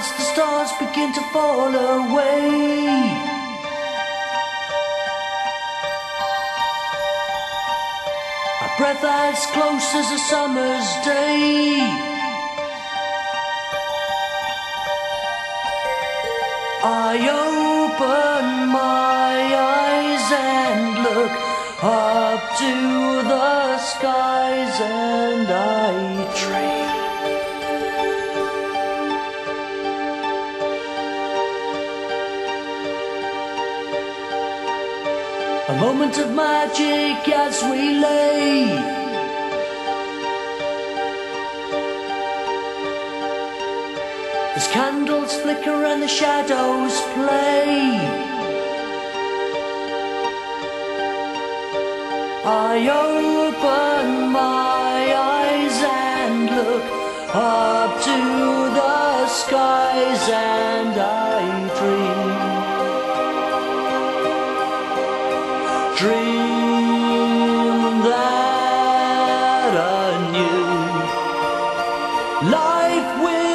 as the stars begin to fall away. A breath as close as a summer's day. I open my eyes and look up to the skies and I A moment of magic as we lay. As candles flicker and the shadows play. I open my eyes and look up to the skies if we